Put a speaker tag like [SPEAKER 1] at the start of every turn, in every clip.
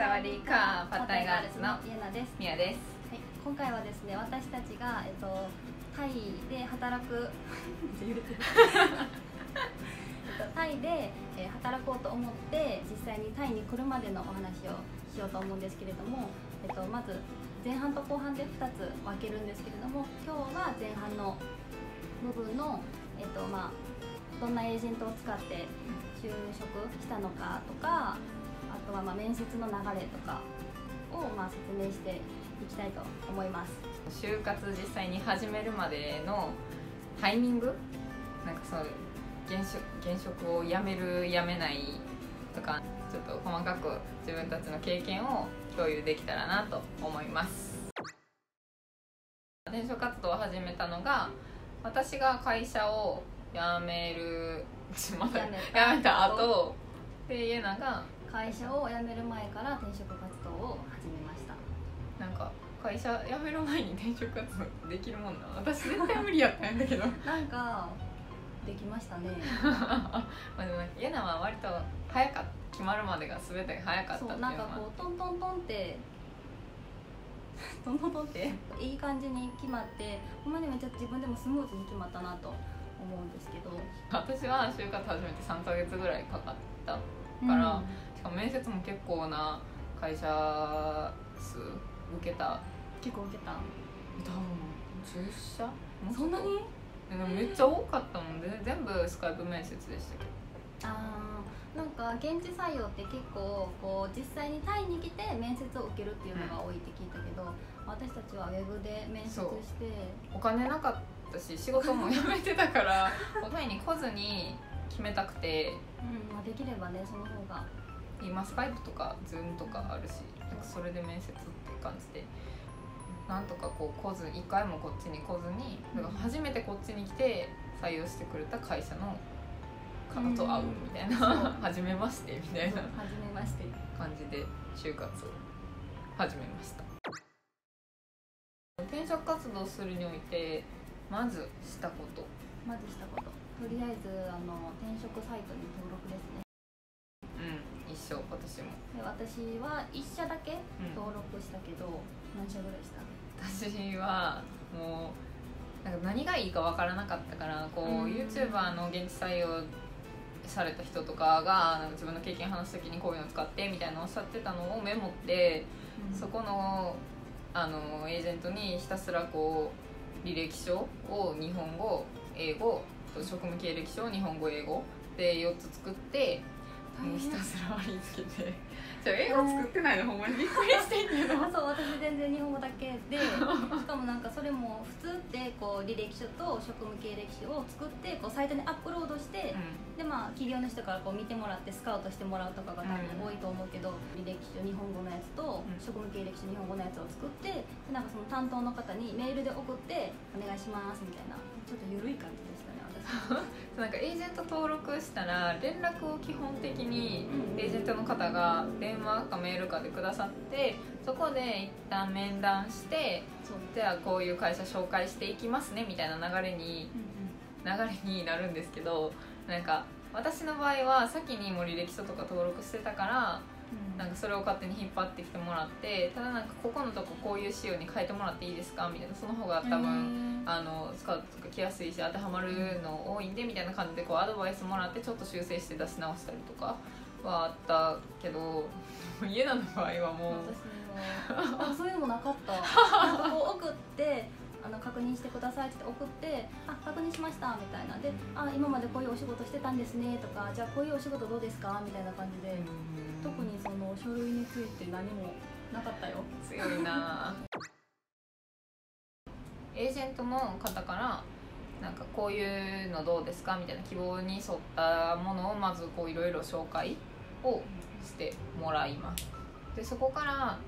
[SPEAKER 1] サワディーカーパッタイガールズの
[SPEAKER 2] イエナです、
[SPEAKER 1] ミヤです。
[SPEAKER 2] はい、今回はですね私たちが、えっと、タイで働く タイで、えー働こうと思って実際にタイに来るまでのお話をしようと思うんですけれども、えっと、まず前半と後半で2つ分けるんですけれども今日は前半の部分の、えっとまあ、どんなエージェントを使って就職したのかとかあとはまあ面接の流れとかをまあ説明していきたいと思います。
[SPEAKER 1] 就活実際に始めるまでのタイミング？なんかそう現職現職を辞める辞めないとかちょっと細かく自分たちの経験を共有できたらなと思います。転職活動を始めたのが私が会社を辞める
[SPEAKER 2] 辞め
[SPEAKER 1] 辞
[SPEAKER 2] た
[SPEAKER 1] 後で家なが
[SPEAKER 2] 会社を辞める前から転職活動を始めました。
[SPEAKER 1] なんか会社辞める前に転職活動できるもんな私絶対無理やったんやけど
[SPEAKER 2] なんかできましたね。
[SPEAKER 1] まあでも家なは割と早かった決まるまでが全てが早かったっていう
[SPEAKER 2] なんかこうトントントンって トントントンっていい感じに決まってほんまにめっちゃ自分でもスムーズに決まったなと思うんですけど。
[SPEAKER 1] 私は就活始めて3ヶ月ぐらいかかったから
[SPEAKER 2] うん
[SPEAKER 1] しかも面接も結構な会社数受けた。
[SPEAKER 2] 結構受けた。
[SPEAKER 1] 多分10社？
[SPEAKER 2] そんなに？
[SPEAKER 1] でもめっちゃ多かったもん。で全部スカイプ面接でしたけど。
[SPEAKER 2] あーなんか現地採用って結構こう実際にタイに来て面接を受けるっていうのが多いって聞いたけど、私たちはウェブで面接して。
[SPEAKER 1] お金なかったし仕事も辞めてたからおタイに来ずに決めたくて。
[SPEAKER 2] うんまあ、できればねその方が
[SPEAKER 1] 今スカイプとかズームとかあるしなんかそれで面接って感じでなんとかこう来ず一回もこっちに来ずにだから初めてこっちに来て採用してくれた会社の方と会うみたい
[SPEAKER 2] うん。
[SPEAKER 1] な初めましてみたいな
[SPEAKER 2] 初めまして。
[SPEAKER 1] 感じで就活を始めました。転職活動するにおいてまずしたこと。
[SPEAKER 2] まずしたこと。とりあえずあの転職サイトに登録ですね
[SPEAKER 1] うん一緒私も。
[SPEAKER 2] で私は1社だけ
[SPEAKER 1] うん。
[SPEAKER 2] 登録したけど、何社ぐらいした
[SPEAKER 1] 私はもうなんか何がいいかわからなかったからこう、
[SPEAKER 2] うん。
[SPEAKER 1] YouTuber の現地採用された人とかがなんか自分の経験話す時にこういうの使ってみたいなおっしゃってたのをメモって、そこのあのエージェントにひたすらこう履歴書を日本語英語と職務経歴書を日本語英語で4つ作ってもうひたすら貼り付けて。じゃあ作ってないのほんまに。びっくりしてんけど。
[SPEAKER 2] あ そう私全然日本語だけで。しかもなんかそれも普通ってこう履歴書と職務経歴書を作ってこうサイトにアップロードして、でまあ企業の人からこう見てもらってスカウトしてもらうとかが多分多いと思うけど、履歴書日本語のやつと
[SPEAKER 1] ん。
[SPEAKER 2] 職務経歴書日本語のやつを作ってでなんかその担当の方にメールで送って「お願いします」みたいな。ちょっと緩い感じでしたね私
[SPEAKER 1] なんかエージェント登録したら連絡を基本的に
[SPEAKER 2] うん。
[SPEAKER 1] エージェントの方が電話かメールかでくださってそこで一旦面談してじゃあこういう会社紹介していきますねみたいな流れに流れになるんですけどなんか私の場合は先にもう履歴書とか登録してたからなんかそれを勝手に引っ張ってきてもらってただなんかここのとここういう仕様に変えてもらっていいですか？みたいなその方が多分あのスカウトとか来やすいし当てはまるの多いんでみたいな感じでこうアドバイスもらってちょっと修正して出し直したりとかはあったけど家なの場合はもう
[SPEAKER 2] 私もあそういうのもなかった。送ってあの確認してくださいって言って送ってあ確認しましたみたいな。であ今までこういうお仕事してたんですねとかじゃあこういうお仕事どうですかみたいな感じで特にその書類について何もなかったよ。
[SPEAKER 1] 強いな。エージェントの方からなんかこういうのどうですかみたいな希望に沿ったものをまずこういろいろ紹介をしてもらいます。でそこから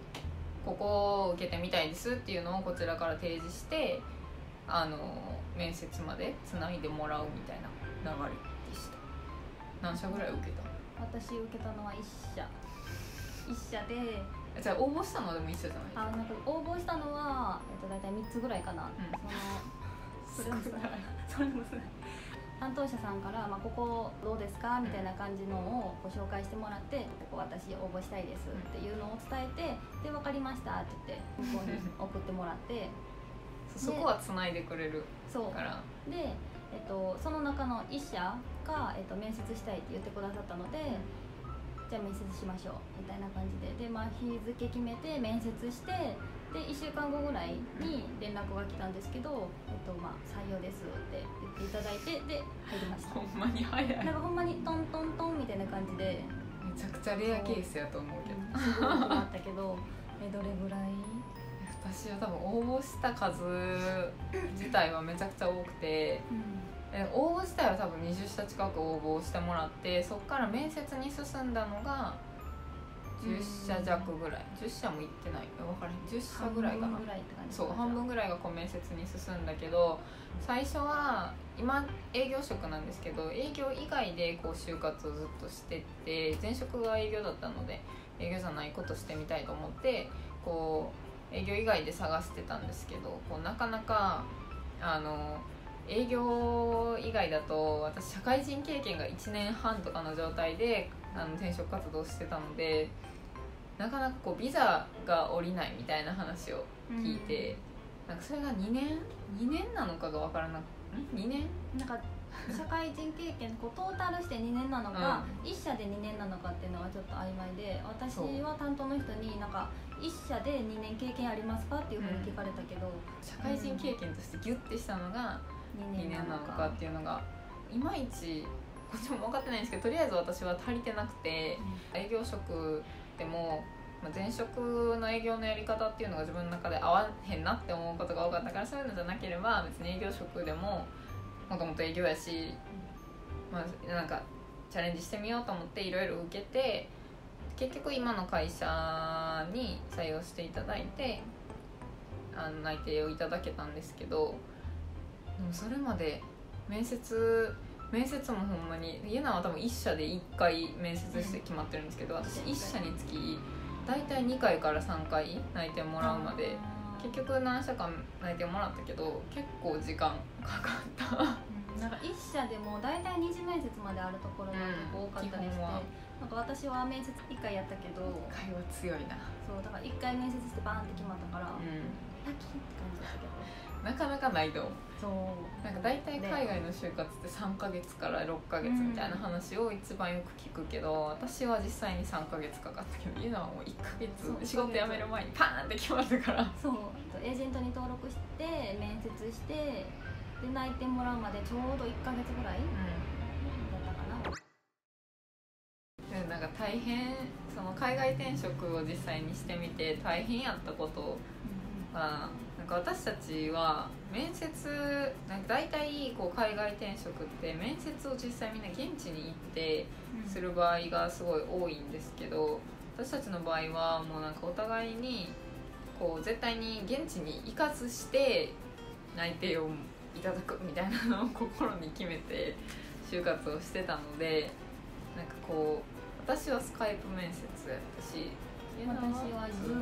[SPEAKER 1] ここを受けてみたいですっていうのをこちらから提示してあの面接までつないでもらうみたいな流れでした。何社ぐらい受けた
[SPEAKER 2] 私受けたのは1社。1社で
[SPEAKER 1] じゃあ応募したのはでも一緒じゃない
[SPEAKER 2] あなんか応募したのは、えっと、大体3つぐらいかな、
[SPEAKER 1] ん。
[SPEAKER 2] そのそれも少ない。それも少ない担当者さんから、まあ、ここどうですか？みたいな感じのをご紹介してもらってここ私応募したいですっていうのを伝で分かりましたって言って向こうに送ってもらって。
[SPEAKER 1] そこはつないでくれる
[SPEAKER 2] そう。
[SPEAKER 1] から。
[SPEAKER 2] で、えっと、その中の1社が、えっと、面接したいって言ってくださったので、じゃあ面接しましょうみたいな感じで。で、まあ、日付決めて面接してで1週間後ぐらいに連絡が来たんですけど、えっとまあ、採用ですって言っていただいてで入りました。
[SPEAKER 1] ほんまに早い。
[SPEAKER 2] なんかほんまにトントントンみたいな感じで
[SPEAKER 1] めちゃくちゃレアケースやと思うけど。
[SPEAKER 2] すごい楽だったけどえどれぐらい？
[SPEAKER 1] 私は多分応募した数自体はめちゃくちゃ多くてえ応募自体は多分20社近く応募してもらってそこから面接に進んだのが10社弱ぐらい。10社も行ってない。分からへん。10社ぐらいかな。
[SPEAKER 2] 半分ぐらいって感じ
[SPEAKER 1] そう半分ぐらいがこう面接に進んだけど最初は今営業職なんですけど営業以外でこう就活をずっとしてって前職が営業だったので営業じゃないことしてみたいと思ってこう営業以外で探してたんですけどこうなかなかあの営業以外だと私社会人経験が1年半とかの状態であの転職活動してたのでなかなかこうビザが下りないみたいな話を聞いて、なんかそれが2年？2年なのかが分からなく2年？
[SPEAKER 2] なんか社会人経験こうトータルして2年なのか、一1社で2年なのかっていうのはちょっと曖昧で私は担当の人になんか1社で2年経験ありますかっていうふうに聞かれたけど、
[SPEAKER 1] 社会人経験としてギュッてしたのが
[SPEAKER 2] 2
[SPEAKER 1] 2
[SPEAKER 2] 年な
[SPEAKER 1] のかっていうのがいまいちこっちも分かってないんですけどとりあえず私は足りてなくて営業職でもまあ前職の営業のやり方っていうのが自分の中で合わへんなって思うことが多かったからそういうのじゃなければ別に営業職でももともと営業やし、まあ、なんかチャレンジしてみようと思っていろいろ受けて結局今の会社に採用していただいてあの内定をいただけたんですけどでもそれまで面接面接もほんまに家なは多分1社で1回面接して決まってるんですけど私1社につき大体2回から3回内定もらうまで結局何社か内定もらったけど結構時間かかった。
[SPEAKER 2] うんなんか1社でも大体二次面接まであるところが多かったりして、
[SPEAKER 1] うん
[SPEAKER 2] なんか私は面接1回やったけど
[SPEAKER 1] 会話強いな、
[SPEAKER 2] そうだから1回面接してバーンって決まったから、
[SPEAKER 1] う
[SPEAKER 2] ラッキーって感じだったけど。
[SPEAKER 1] ん、なかなかないと思う。
[SPEAKER 2] そう。
[SPEAKER 1] なんか大体海外の就活って3ヶ月から6ヶ月みたいな話を一番よく聞くけど、私は実際に3ヶ月かかったけどいうのはもう1ヶ
[SPEAKER 2] そう。
[SPEAKER 1] 月仕事辞める前にパーンって決まったから。
[SPEAKER 2] そう。エージェントに登録して面接してで内定もらうまでちょうど1ヶ月ぐらいだったかな。
[SPEAKER 1] でなんか大変その海外転職を実際にしてみて大変やったことはなんか私たちは面接なんか大体こう海外転職って面接を実際みんな現地に行ってする場合がすごい多いんですけど私たちの場合はもうなんかお互いにこう絶対に現地に行かずして内定をいただくみたいなのを心に決めて就活をしてたのでなんかこう私はスカイプ面接やったし
[SPEAKER 2] 私はズー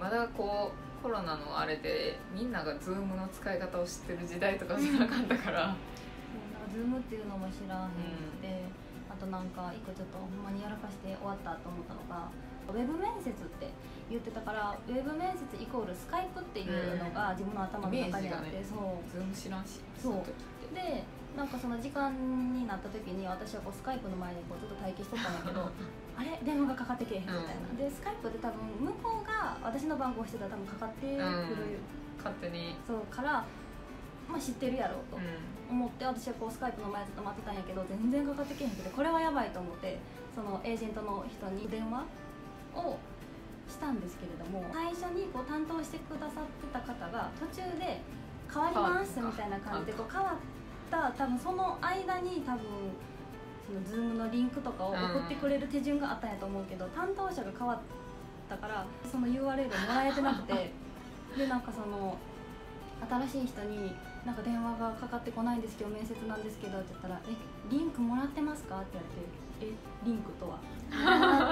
[SPEAKER 1] まだこうコロナのあれでみんなが Zoom の使い方を知ってる時代とかじゃなかったから。
[SPEAKER 2] うなんか Zoom っていうのも知らんで、あとなんか一個ちょっとほんまにやらかして終わったと思ったのがウェブ面接って言ってたからウェブ面接イコールスカイプっていうのが自分の頭の中にあって、
[SPEAKER 1] イメージ
[SPEAKER 2] そう。
[SPEAKER 1] Zoom 知らんし
[SPEAKER 2] そう。でなんかその時間になった時に私はこうスカイプの前にこうずっと待機しとったんだけど あれ？電話がかかってけえへんみたいな、でスカイプって多分向こうが私の番号してたら多分かかってくる、
[SPEAKER 1] 勝手に。
[SPEAKER 2] そうから、まあ、知ってるやろうと
[SPEAKER 1] う
[SPEAKER 2] 思って私はこうスカイプの前ずっと待ってたんやけど全然かかってけえへんくてこれはやばいと思ってそのエージェントの人に電話をしたんですけれども最初にこう担当してくださってた方が途中で「変わります」みたいな感じでこう変わった多分その間に多分その Zoom のリンクとかを送ってくれる手順があったんやと思うけど、担当者が変わったからその URL をもらえてなくて でなんかその新しい人に「なんか電話がかかってこないんですけど面接なんですけど」って言ったら「えリンクもらってますか?」って言われて「えリンクとは?」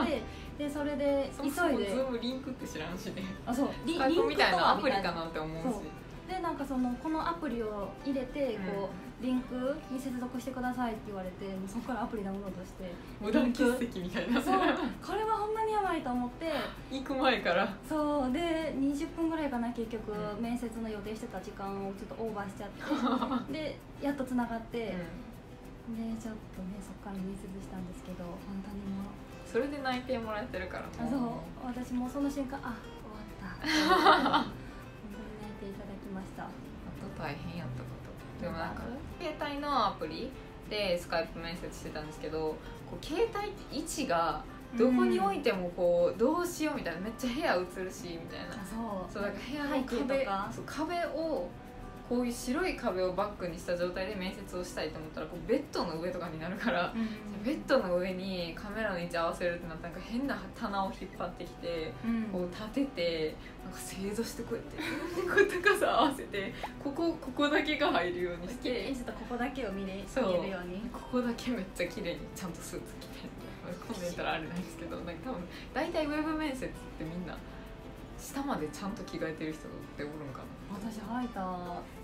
[SPEAKER 2] ってでそれで急
[SPEAKER 1] そもそも
[SPEAKER 2] いで
[SPEAKER 1] Zoom リンクって知らんしね。
[SPEAKER 2] あそう。リ
[SPEAKER 1] スカイプみたいなアプリ
[SPEAKER 2] リンクとは？
[SPEAKER 1] かなって思うし
[SPEAKER 2] でなんかそのこのアプリを入れてこう、リンクに接続してくださいって言われてもうそこからアプリダウンロードして
[SPEAKER 1] 無断欠席みたいな。
[SPEAKER 2] そうこれはほんまにやばいと
[SPEAKER 1] 行く前から。
[SPEAKER 2] そうで20分ぐらいかな結局、
[SPEAKER 1] うん。
[SPEAKER 2] 面接の予定してた時間をちょっとオーバーしちゃって でやっとつながって、でちょっとねそっから面接したんですけど本当にもう。
[SPEAKER 1] それで内定もらえてるから
[SPEAKER 2] あそう
[SPEAKER 1] も
[SPEAKER 2] 私もうその瞬間あ
[SPEAKER 1] プリでスカイプ面接してたんですけどこう携帯って位置がどこに置いてもこうどうしようみたいなめっちゃ部屋映るしみたいな。
[SPEAKER 2] あそう。
[SPEAKER 1] そうだから部屋の壁壁をこういう白い壁をバックにした状態で面接をしたいと思ったらこうベッドの上とかになるから
[SPEAKER 2] うん
[SPEAKER 1] ベッドの上にカメラの位置合わせるってなったらなんか変な棚を引っ張ってきて
[SPEAKER 2] うん。
[SPEAKER 1] こう立ててなんか正座して こうやってこう高さ合わせてここここだけが入るようにして。
[SPEAKER 2] にちょっとここだけを見れ見
[SPEAKER 1] そう
[SPEAKER 2] えるように。
[SPEAKER 1] ここだけめっちゃ綺麗にちゃんとスーツ着て今度言ったらあれなんですけどなんか多分大体ウェブ面接ってみんな下までちゃんと着替えてる人っておるんかな。
[SPEAKER 2] 私履いた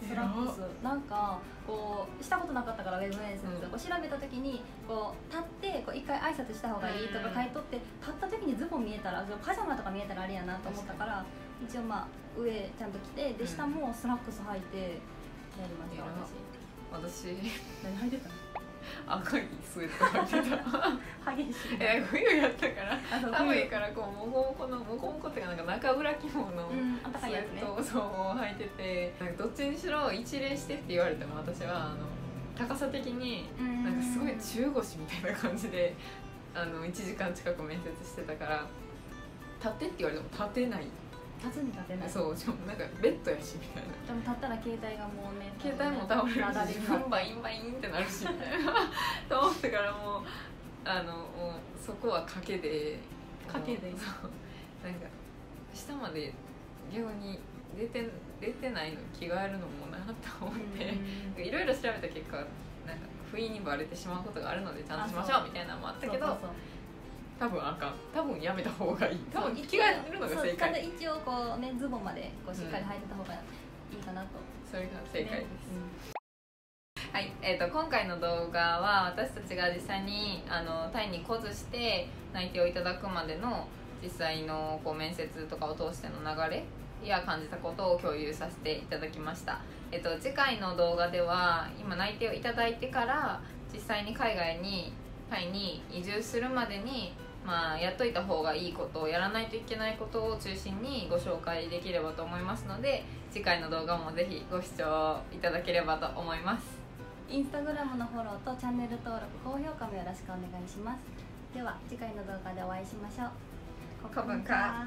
[SPEAKER 2] スラックス。なんかこうしたことなかったからウェブ面接、
[SPEAKER 1] うん。
[SPEAKER 2] こう調べた時にこう立ってこう一回挨拶した方がいいとか書いとって、立った時にズボン見えたらパジャマとか見えたらあれやなと思ったから一応まあ上ちゃんと着てで下もスラックス履いてやりました、私。
[SPEAKER 1] 私。
[SPEAKER 2] 何履いてた
[SPEAKER 1] 赤いスウェット履いてた。
[SPEAKER 2] の激しい。
[SPEAKER 1] え冬やったから。寒いからこうモコモコのモコモコっていうかなんか中裏起毛のスウェットをそう履いててなんかどっちにしろ一礼してって言われても私はあの高さ的になんかすごい中腰みたいな感じであの1時間近く面接してたから立ってって言われても立てない
[SPEAKER 2] 立つに立てない。
[SPEAKER 1] そうしかもなんかベッドやしみたいな。
[SPEAKER 2] でも立ったら携帯がもうね
[SPEAKER 1] 携帯も倒れるし
[SPEAKER 2] なだれになって
[SPEAKER 1] バインバインってなるし。みたいなと思ってからもうあのもうそこは賭けで。
[SPEAKER 2] 賭けで。
[SPEAKER 1] そう。なんか下まで逆に出て出てないのに着替えるのもなと思って。いろいろ調べた結果なんか不意にバレてしまうことがあるのでちゃんとしましょ
[SPEAKER 2] う
[SPEAKER 1] うみたいなのもあったけど多分あかん。多分やめた方がいい。多分着替えるのが正解。
[SPEAKER 2] 一応こうねズボンまでこうしっかり履いてた方がいいかなと、
[SPEAKER 1] それが正解です、
[SPEAKER 2] ね。
[SPEAKER 1] はい、えー、と今回の動画は私たちが実際にあのタイに来ずして内定をいただくまでの実際のこう面接とかを通しての流れや感じたことを共有させていただきました、えー、と次回の動画では今内定をいただいてから実際に海外にタイに移住するまでにまあ、やっといた方がいいことやらないといけないことを中心にご紹介できればと思いますので次回の動画もぜひご視聴いただければと思います。
[SPEAKER 2] インスタグラムのフォローとチャンネル登録高評価もよろしくお願いします。では次回の動画でお会いしましょう。
[SPEAKER 1] コブンか